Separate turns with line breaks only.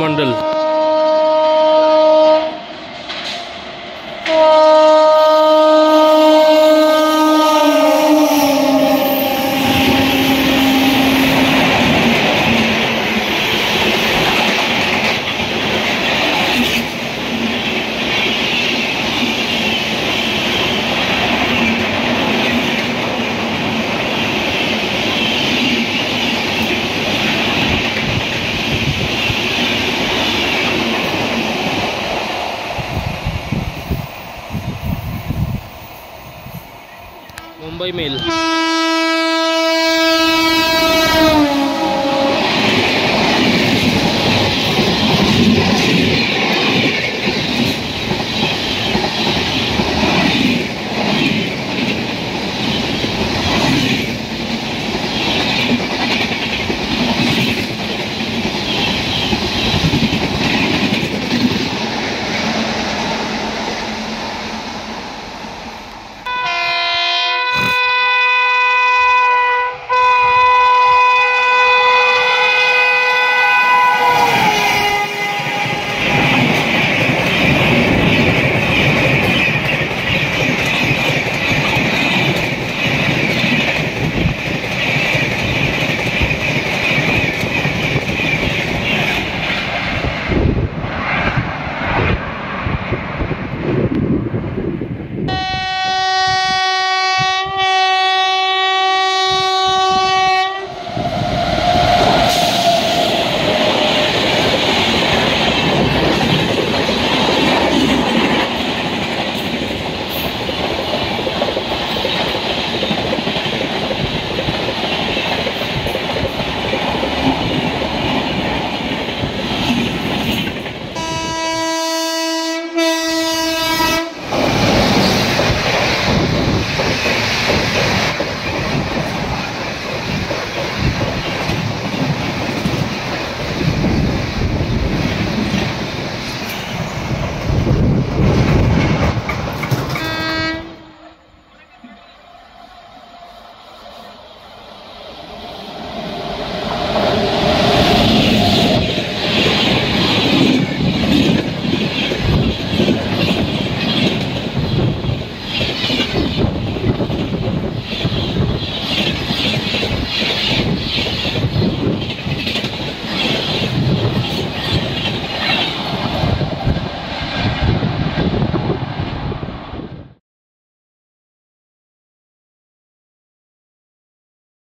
Mandal. Tamboy Mill